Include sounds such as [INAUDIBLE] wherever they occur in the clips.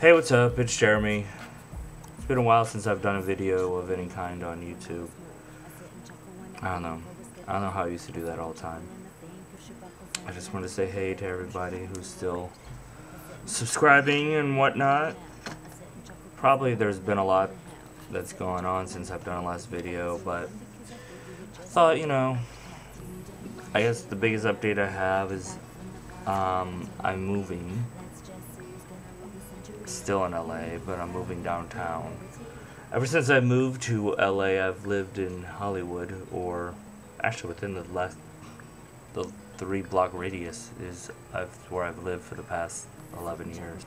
Hey, what's up? It's Jeremy. It's been a while since I've done a video of any kind on YouTube. I don't know. I don't know how I used to do that all the time. I just want to say hey to everybody who's still subscribing and whatnot. Probably there's been a lot that's going on since I've done the last video, but I thought, you know, I guess the biggest update I have is um, I'm moving. Still in LA, but I'm moving downtown. Ever since I moved to LA, I've lived in Hollywood, or actually within the last the three block radius is I've, where I've lived for the past 11 years.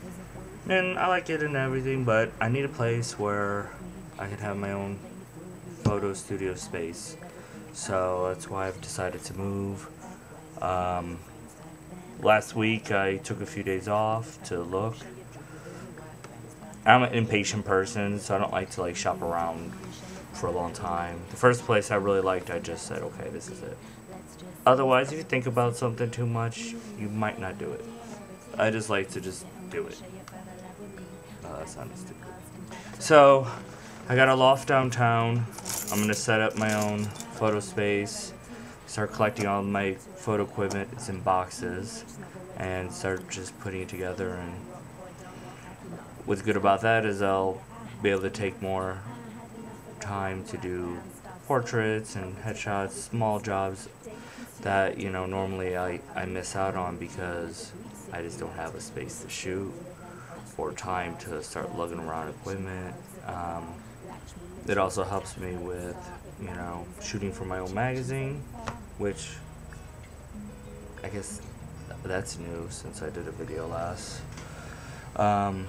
And I like it and everything, but I need a place where I could have my own photo studio space. So that's why I've decided to move. Um, last week I took a few days off to look. I'm an impatient person, so I don't like to like shop around for a long time. The first place I really liked, I just said, okay, this is it. Otherwise, if you think about something too much, you might not do it. I just like to just do it. Oh, that sounded stupid. So, I got a loft downtown. I'm gonna set up my own photo space, start collecting all my photo equipment. It's in boxes, and start just putting it together. And what's good about that is I'll be able to take more time to do portraits and headshots, small jobs that you know normally I, I miss out on because I just don't have a space to shoot or time to start lugging around equipment. Um, it also helps me with you know shooting for my own magazine, which I guess that's new since I did a video last. Um,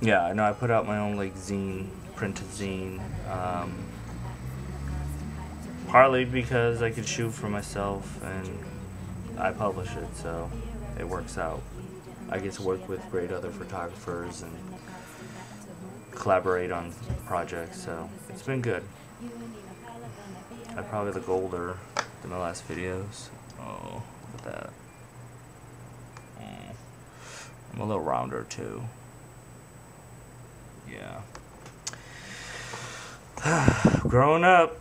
yeah, I know I put out my own like zine, printed zine. Um, partly because I could shoot for myself and I publish it, so it works out. I get to work with great other photographers and collaborate on projects, so it's been good. I probably look older than my last videos. Oh, look at that. Mm. I'm a little rounder too. Yeah. [SIGHS] Growing up.